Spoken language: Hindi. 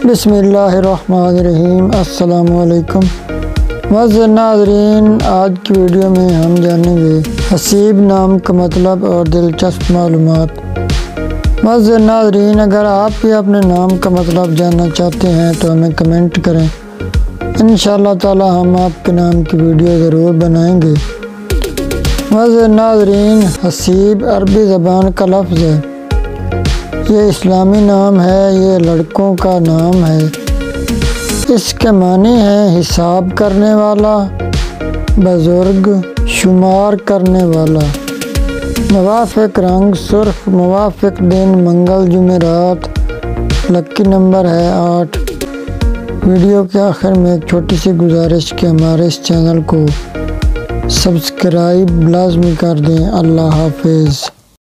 बिसमीम असलकुम मज़ नाजरीन, आज की वीडियो में हम जानेंगे हसीब नाम का मतलब और दिलचस्प मालूम मज़ नाजरीन, अगर आप भी अपने नाम का मतलब जानना चाहते हैं तो हमें कमेंट करें। इन ताला हम आपके नाम की वीडियो ज़रूर बनाएँगे। मज़ नाजरीन, हसीब अरबी ज़बान का लफ्ज़ है। ये इस्लामी नाम है, ये लड़कों का नाम है। इसके मानी है हिसाब करने वाला, बुज़ुर्ग शुमार करने वाला। मवाफ़ रंग सुर्ख मवाफ़ दिन, मंगल जुमेरात लक्की नंबर है आठ। वीडियो के आखिर में एक छोटी सी गुजारिश कि हमारे इस चैनल को सब्सक्राइब लाजमी कर दें। अल्लाह हाफिज़।